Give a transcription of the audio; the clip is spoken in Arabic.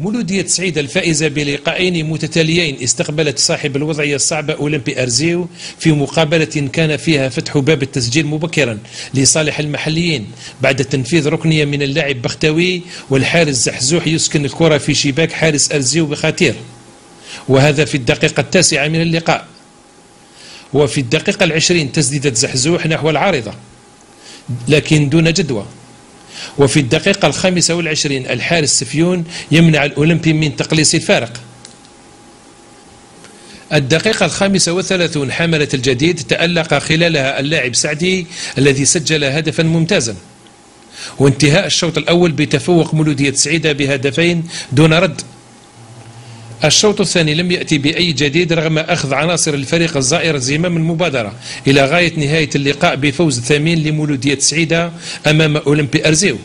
مولودية سعيدة الفائزة بلقاءين متتاليين استقبلت صاحب الوضعية الصعبة أولمبي أرزيو في مقابلة كان فيها فتح باب التسجيل مبكرا لصالح المحليين بعد تنفيذ ركنية من اللاعب بختوي والحارس زحزوح يسكن الكرة في شباك حارس أرزيو بخطير وهذا في الدقيقة التاسعة من اللقاء. وفي الدقيقة العشرين تسديدة زحزوح نحو العارضة لكن دون جدوى. وفي الدقيقة الخامسة والعشرين الحارس سفيون يمنع الأولمبي من تقليص الفارق. الدقيقة الخامسة والثلاثون حملة الجديد تألق خلالها اللاعب سعدي الذي سجل هدفا ممتازا. وانتهاء الشوط الأول بتفوق مولودية سعيدة بهدفين دون رد. الشوط الثاني لم يأتي بأي جديد رغم أخذ عناصر الفريق الزائر زمام المبادرة. إلى غاية نهاية اللقاء بفوز ثمين لمولودية سعيدة أمام أولمبي أرزيو.